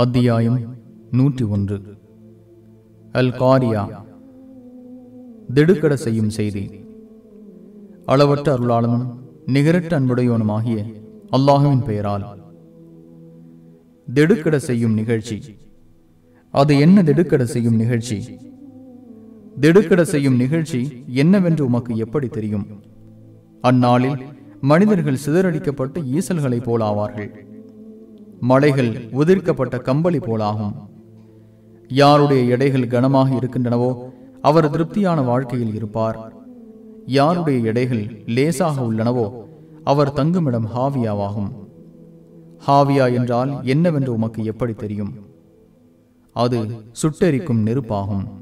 அத்தியாயம் நூற்றி ஒன்று. அல் காரியா திடுக்கட செய்யும் செய்தி. அளவற்ற அருளாளனும் நிகரற்ற அன்புடையவனுமாகிய அல்லாஹுவின் பெயரால். திடுக்கட செய்யும் நிகழ்ச்சி. அது என்ன திடுக்கட செய்யும் நிகழ்ச்சி? திடுக்கட செய்யும் நிகழ்ச்சி என்னவென்று உமக்கு எப்படி தெரியும்? அந்நாளில் மனிதர்கள் சிதறடிக்கப்பட்டு ஈசல்களைப் போலாவார்கள். மலைகள் உதிர்க்கப்பட்ட கம்பளி போலாகும். யாருடைய எடைகள் கனமாக இருக்கின்றனவோ அவர் திருப்தியான வாழ்க்கையில் இருப்பார். யாருடைய எடைகள் லேசாக உள்ளனவோ அவர் தங்குமிடம் ஹாவியாவாகும். ஹாவியா என்றால் என்னவென்று உமக்கு எப்படி தெரியும்? அது சுட்டெரிக்கும் நெருப்பாகும்.